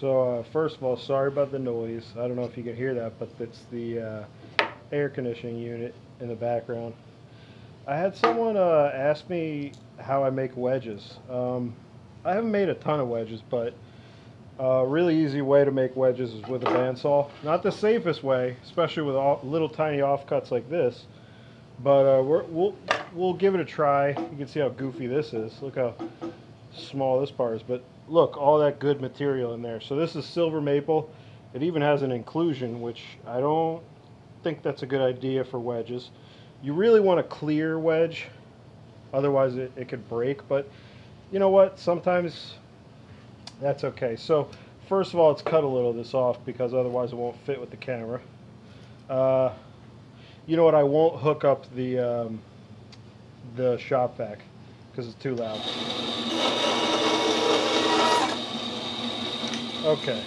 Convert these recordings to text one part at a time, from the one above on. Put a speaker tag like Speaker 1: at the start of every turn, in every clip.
Speaker 1: So uh, first of all, sorry about the noise. I don't know if you can hear that, but it's the uh, air conditioning unit in the background. I had someone uh, ask me how I make wedges. Um, I haven't made a ton of wedges, but a really easy way to make wedges is with a bandsaw. Not the safest way, especially with all, little tiny offcuts like this, but uh, we will we'll give it a try. You can see how goofy this is. Look how small this part is, but look, all that good material in there. So this is silver maple. It even has an inclusion, which I don't think that's a good idea for wedges. You really want a clear wedge, otherwise it, it could break, but you know what, sometimes that's okay. So first of all, let's cut a little of this off because otherwise it won't fit with the camera. Uh, you know what, I won't hook up the, um, the shop vac because it's too loud. Okay,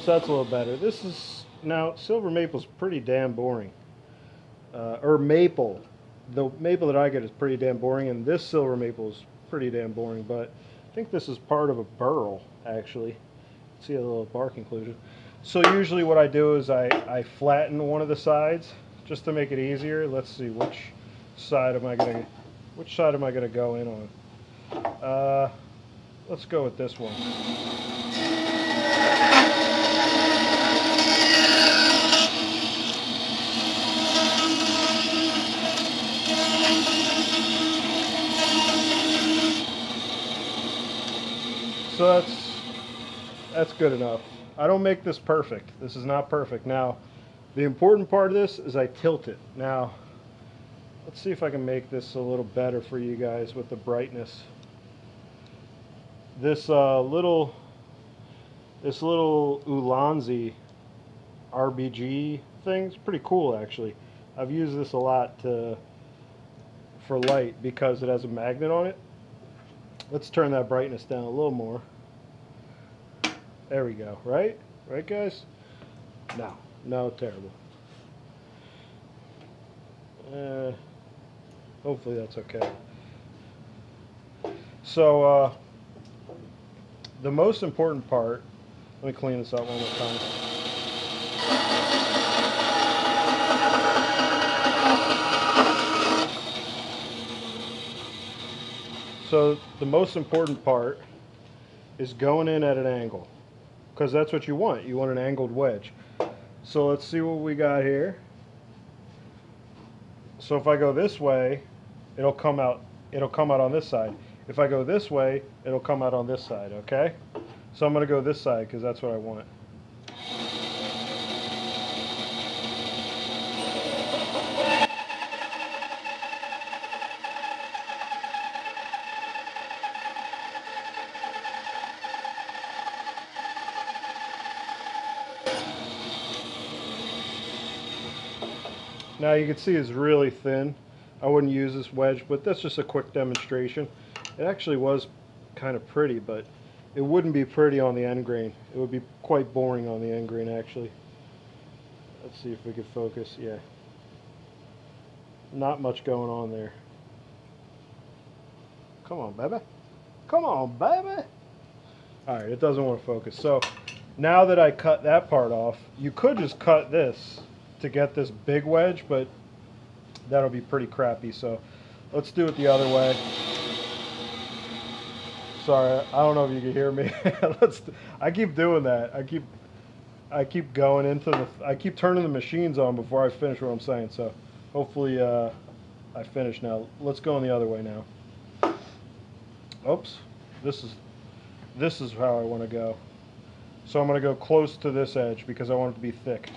Speaker 1: so that's a little better. This is, now silver maple's pretty damn boring. Uh, or maple. The maple that I get is pretty damn boring and this silver maple is pretty damn boring, but I think this is part of a burl, actually. See a little bark inclusion. So usually what I do is I, I flatten one of the sides just to make it easier. Let's see, which side am I going to, which side am I to go in on? Uh, let's go with this one. So that's that's good enough. I don't make this perfect. This is not perfect. Now, the important part of this is I tilt it. Now, let's see if I can make this a little better for you guys with the brightness. This uh, little this little Ulanzi RBG thing is pretty cool actually. I've used this a lot to, for light because it has a magnet on it. Let's turn that brightness down a little more. There we go, right? Right guys? No, no, terrible. Uh, hopefully that's okay. So, uh, the most important part, let me clean this up one more time. So the most important part is going in at an angle because that's what you want. You want an angled wedge. So let's see what we got here. So if I go this way, it'll come out it'll come out on this side. If I go this way, it'll come out on this side, okay? So I'm going to go this side because that's what I want. Now you can see it's really thin. I wouldn't use this wedge, but that's just a quick demonstration. It actually was kind of pretty, but it wouldn't be pretty on the end grain. It would be quite boring on the end grain, actually. Let's see if we could focus. Yeah. Not much going on there. Come on, baby. Come on, baby. All right, it doesn't want to focus. So now that I cut that part off, you could just cut this to get this big wedge, but that'll be pretty crappy. So let's do it the other way. Sorry, I don't know if you can hear me. let's. I keep doing that. I keep. I keep going into the. I keep turning the machines on before I finish what I'm saying. So hopefully uh, I finish now. Let's go in the other way now. Oops. This is. This is how I want to go. So I'm going to go close to this edge because I want it to be thick.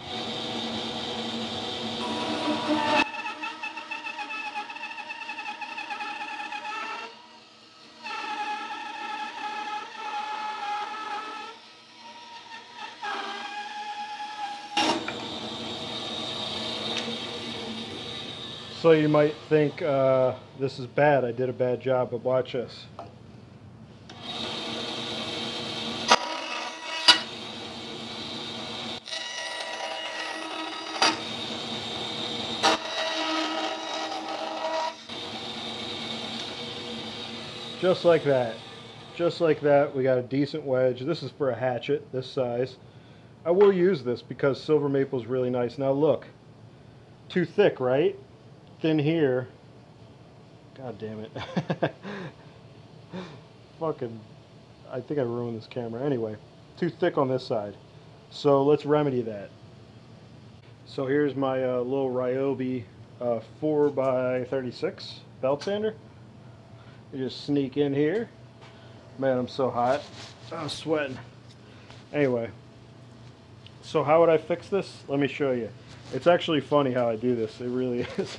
Speaker 1: So you might think uh, this is bad, I did a bad job, but watch this. Just like that. just like that, we got a decent wedge. This is for a hatchet, this size. I will use this because silver maple is really nice. Now look, too thick, right? Thin here. God damn it. Fucking, I think I ruined this camera. Anyway, too thick on this side. So let's remedy that. So here's my uh, little Ryobi uh, 4x36 belt sander. You just sneak in here. Man, I'm so hot. I'm sweating. Anyway, so how would I fix this? Let me show you. It's actually funny how I do this. It really is.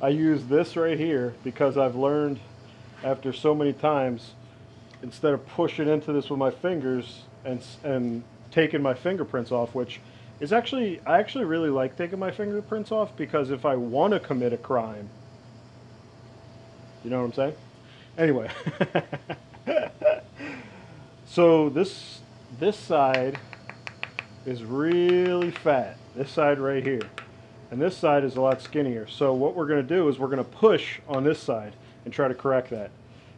Speaker 1: I use this right here because I've learned after so many times, instead of pushing into this with my fingers and, and taking my fingerprints off, which is actually, I actually really like taking my fingerprints off because if I want to commit a crime, you know what I'm saying? Anyway, so this, this side is really fat. This side right here. And this side is a lot skinnier. So what we're going to do is we're going to push on this side and try to correct that.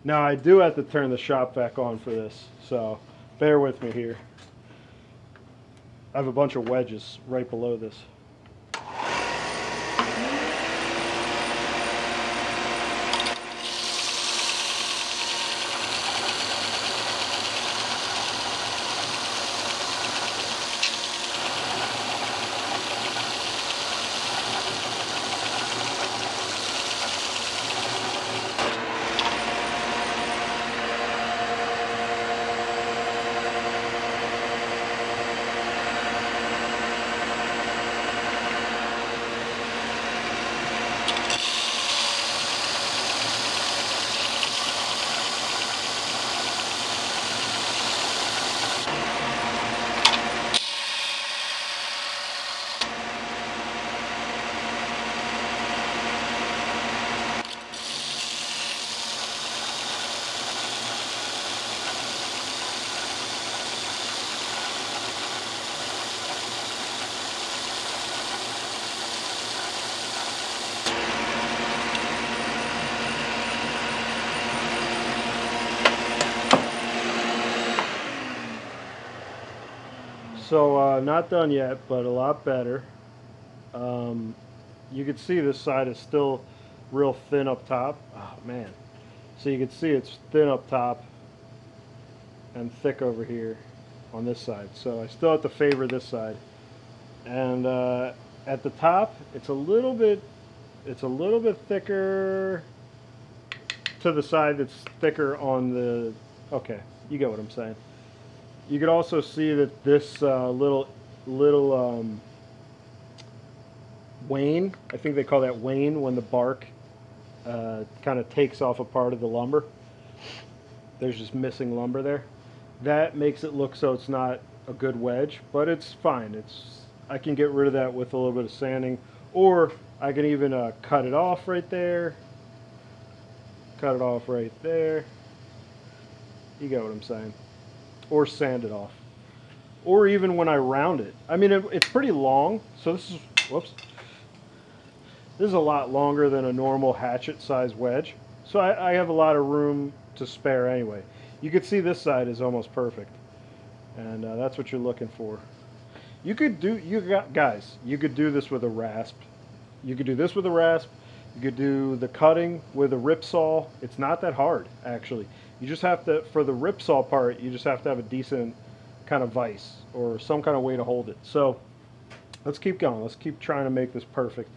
Speaker 1: Now I do have to turn the shop back on for this. So bear with me here. I have a bunch of wedges right below this. So uh, not done yet, but a lot better. Um, you can see this side is still real thin up top. Oh man. So you can see it's thin up top and thick over here on this side. So I still have to favor this side. And uh, at the top, it's a little bit, it's a little bit thicker to the side that's thicker on the, okay, you get what I'm saying. You could also see that this uh, little little um, wane, I think they call that wane when the bark uh, kind of takes off a part of the lumber. There's just missing lumber there. That makes it look so it's not a good wedge, but it's fine. It's I can get rid of that with a little bit of sanding, or I can even uh, cut it off right there. Cut it off right there. You get what I'm saying or sand it off. Or even when I round it. I mean, it, it's pretty long, so this is, whoops. This is a lot longer than a normal hatchet size wedge. So I, I have a lot of room to spare anyway. You can see this side is almost perfect. And uh, that's what you're looking for. You could do, you got, guys, you could do this with a rasp. You could do this with a rasp. You could do the cutting with a rip saw. It's not that hard, actually. You just have to, for the rip saw part, you just have to have a decent kind of vise or some kind of way to hold it. So let's keep going. Let's keep trying to make this perfect.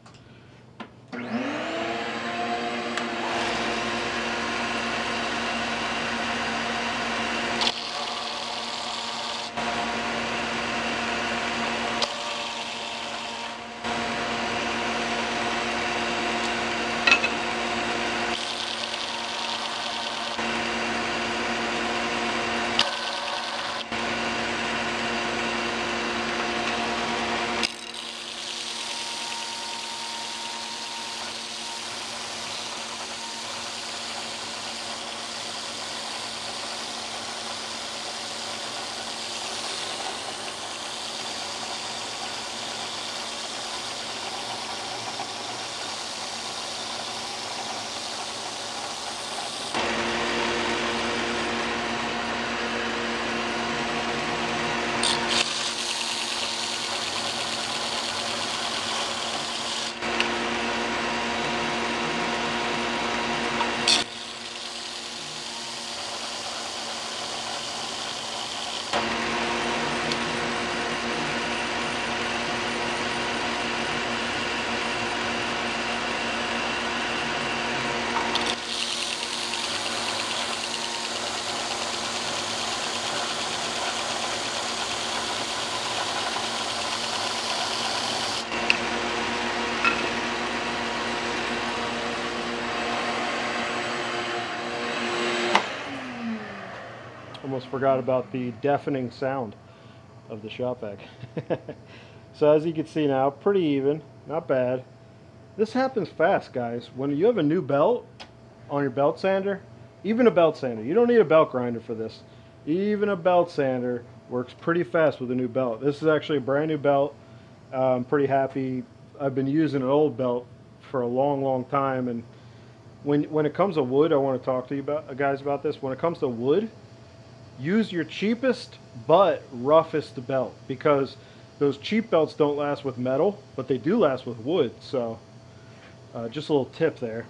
Speaker 1: Almost forgot about the deafening sound of the shop vac. so as you can see now, pretty even, not bad. This happens fast, guys. When you have a new belt on your belt sander, even a belt sander, you don't need a belt grinder for this. Even a belt sander works pretty fast with a new belt. This is actually a brand new belt. I'm pretty happy. I've been using an old belt for a long, long time, and when when it comes to wood, I want to talk to you about guys about this. When it comes to wood, use your cheapest but roughest belt because those cheap belts don't last with metal, but they do last with wood. So, uh, just a little tip there.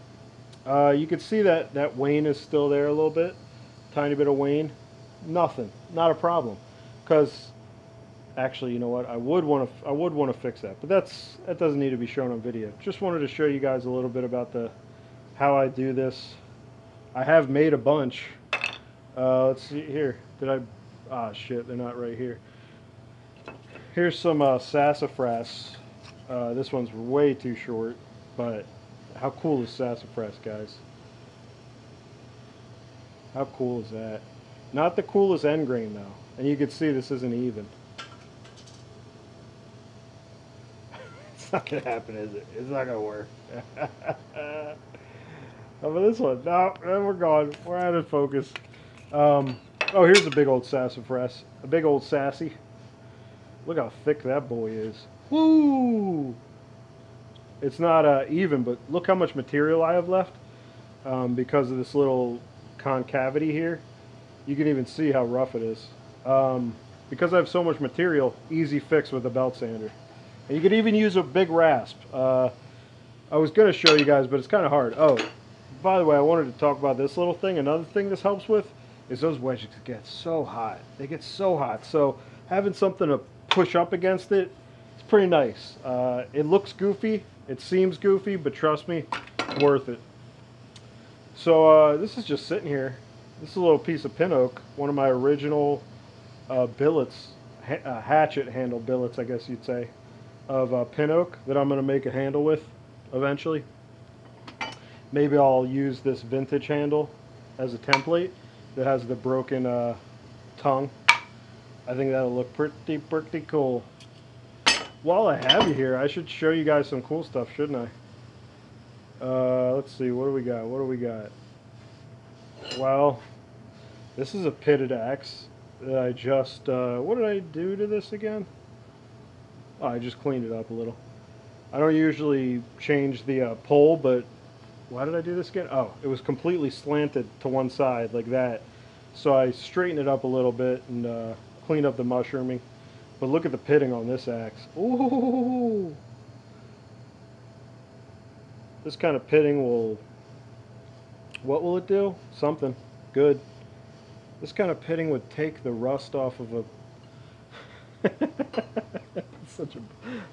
Speaker 1: Uh, you can see that that wane is still there a little bit, tiny bit of wane. Nothing, not a problem, because actually, you know what? I would want to I would want to fix that, but that's that doesn't need to be shown on video. Just wanted to show you guys a little bit about the how I do this. I have made a bunch. Uh, let's see here. Did I? Ah, shit, they're not right here. Here's some uh, sassafras. Uh, this one's way too short, but how cool is sassafras, guys? How cool is that? Not the coolest end grain, though. And you can see this isn't even. it's not going to happen, is it? It's not going to work. How about this one? No, we're gone. We're out of focus. Um, oh, here's a big old sassafras. A big old sassy. Look how thick that boy is. Woo! It's not uh, even, but look how much material I have left um, because of this little concavity here. You can even see how rough it is. Um, because I have so much material, easy fix with a belt sander. And you could even use a big rasp. Uh, I was going to show you guys, but it's kind of hard. Oh, by the way, I wanted to talk about this little thing. Another thing this helps with is those wedges get so hot. They get so hot. So having something to push up against it, it's pretty nice. Uh, it looks goofy. It seems goofy, but trust me, worth it. So uh, this is just sitting here. This is a little piece of pin oak, one of my original uh, billets, ha uh, hatchet handle billets, I guess you'd say, of uh, pin oak that I'm going to make a handle with eventually. Maybe I'll use this vintage handle as a template that has the broken uh, tongue. I think that'll look pretty, pretty cool. While I have you here, I should show you guys some cool stuff, shouldn't I? Uh, let's see, what do we got? What do we got? Well, this is a pitted axe that I just, uh, what did I do to this again? Oh, I just cleaned it up a little. I don't usually change the uh, pole, but why did I do this again? Oh, it was completely slanted to one side like that. So I straightened it up a little bit and uh, cleaned up the mushrooming. But look at the pitting on this axe. Ooh! This kind of pitting will... What will it do? Something. Good. This kind of pitting would take the rust off of a... such a.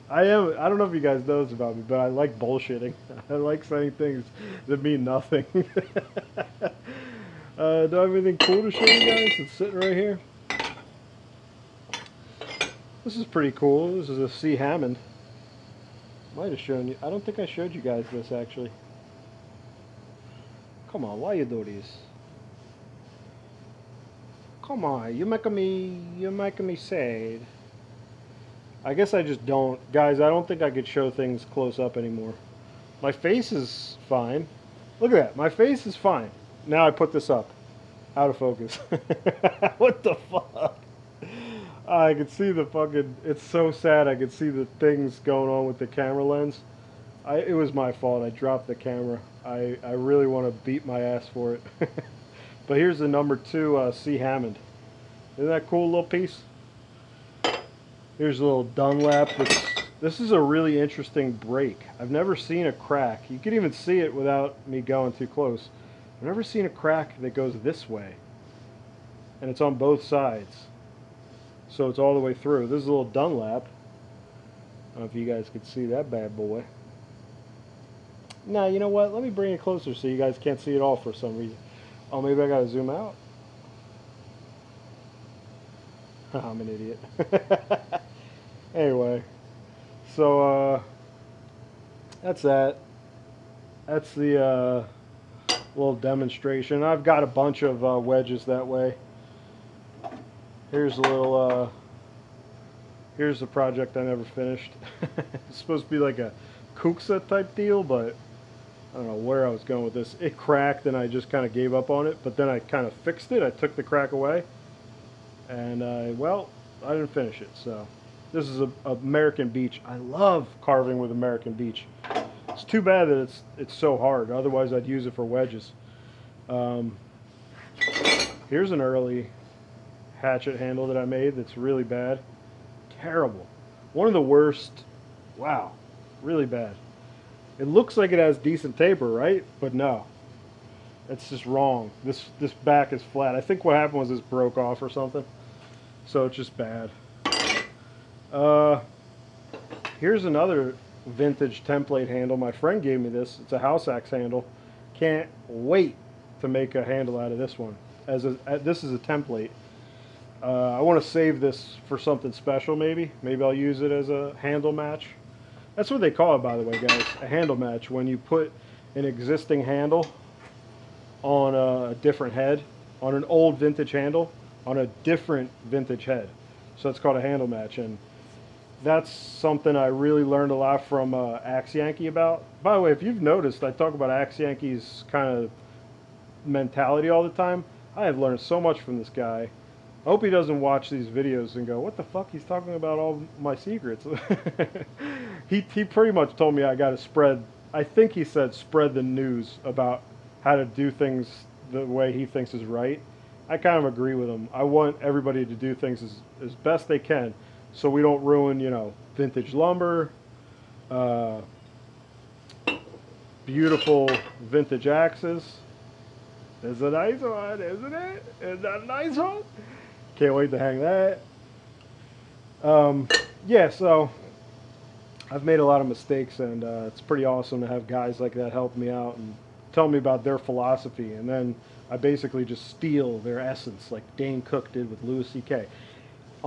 Speaker 1: I am. I don't know if you guys know this about me, but I like bullshitting. I like saying things that mean nothing. uh, do I have anything cool to show you guys? It's sitting right here. This is pretty cool. This is a C Hammond. Might have shown you. I don't think I showed you guys this actually. Come on, why you do this? Come on, you're making me, you're making me sad. I guess I just don't. Guys, I don't think I could show things close up anymore. My face is fine. Look at that. My face is fine. Now I put this up. Out of focus. what the fuck? I can see the fucking... It's so sad I can see the things going on with the camera lens. I, it was my fault. I dropped the camera. I, I really want to beat my ass for it. but here's the number two uh, C Hammond. Isn't that cool little piece? Here's a little Dunlap. This, is a really interesting break. I've never seen a crack. You can even see it without me going too close. I've never seen a crack that goes this way. And it's on both sides. So it's all the way through. This is a little Dunlap. I don't know if you guys could see that bad boy. Now, you know what? Let me bring it closer so you guys can't see it all for some reason. Oh, maybe I gotta zoom out. I'm an idiot. anyway, so uh, that's that. That's the uh, little demonstration. I've got a bunch of uh, wedges that way. Here's a little, uh, here's the project I never finished. it's supposed to be like a kuksa type deal, but I don't know where I was going with this. It cracked and I just kind of gave up on it, but then I kind of fixed it. I took the crack away and I, well, I didn't finish it, so. This is a, American Beech. I love carving with American Beech. It's too bad that it's it's so hard. Otherwise, I'd use it for wedges. Um, here's an early hatchet handle that I made that's really bad. Terrible. One of the worst. Wow. Really bad. It looks like it has decent taper, right? But no. It's just wrong. This this back is flat. I think what happened was this broke off or something. So it's just bad. Uh, here's another vintage template handle. My friend gave me this. It's a house axe handle. Can't wait to make a handle out of this one. As a, uh, this is a template. Uh, I want to save this for something special maybe. Maybe I'll use it as a handle match. That's what they call it by the way guys, a handle match. When you put an existing handle on a different head, on an old vintage handle, on a different vintage head. So it's called a handle match. And that's something I really learned a lot from uh, Axe Yankee about. By the way, if you've noticed, I talk about Axe Yankee's kind of mentality all the time. I have learned so much from this guy. I hope he doesn't watch these videos and go, what the fuck, he's talking about all my secrets. he, he pretty much told me I got to spread, I think he said spread the news about how to do things the way he thinks is right. I kind of agree with him. I want everybody to do things as, as best they can so we don't ruin, you know, vintage lumber, uh, beautiful vintage axes. It's a nice one, isn't it? Is that a nice one? Can't wait to hang that. Um, yeah, so I've made a lot of mistakes, and uh, it's pretty awesome to have guys like that help me out and tell me about their philosophy, and then I basically just steal their essence, like Dane Cook did with Louis C.K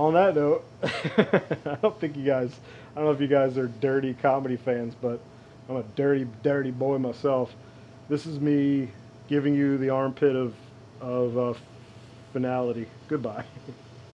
Speaker 1: on that note, I don't think you guys, I don't know if you guys are dirty comedy fans, but I'm a dirty, dirty boy myself. This is me giving you the armpit of, of uh, finality. Goodbye.